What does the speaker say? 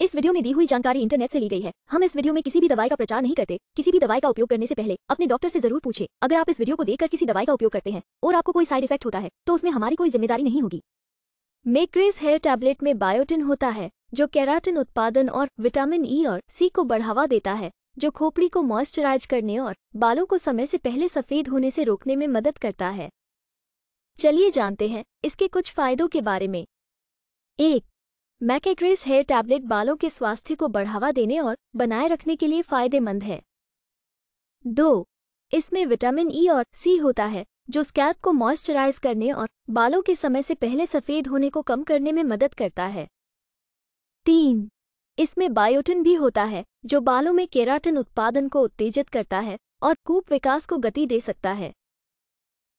इस वीडियो में दी हुई जानकारी इंटरनेट से ली गई है। हम इस वीडियो में किसी भी दवाई का प्रचार नहीं करते। किसी भी दवाई का उपयोग करने से पहले अपने डॉक्टर से ज़रूर पूछे। अगर आप इस वीडियो को देखकर किसी दवाई का उपयोग करते हैं और आपको कोई साइड इफ़ेक्ट होता है तो उसमें हमारी कोई ज़िम्मेदारी नहीं होगी। मेक्रेस हेयर टैबलेट में बायोटिन होता है, जो कैराटिन उत्पादन और विटामिन ई और सी को बढ़ावा देता है, जो खोपड़ी को मॉइस्चराइज करने और बालों को समय से पहले सफ़ेद होने से रोकने में मदद करता है। चलिए जानते हैं इसके कुछ फायदों के बारे में। एक मैकेग्रेस हेयर टैबलेट बालों के स्वास्थ्य को बढ़ावा देने और बनाए रखने के लिए फ़ायदेमंद है। दो, इसमें विटामिन ई e और सी होता है, जो स्कैल्प को मॉइस्चराइज करने और बालों के समय से पहले सफ़ेद होने को कम करने में मदद करता है। तीन, इसमें बायोटिन भी होता है, जो बालों में केराटिन उत्पादन को उत्तेजित करता है और कूप विकास को गति दे सकता है।